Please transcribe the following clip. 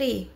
free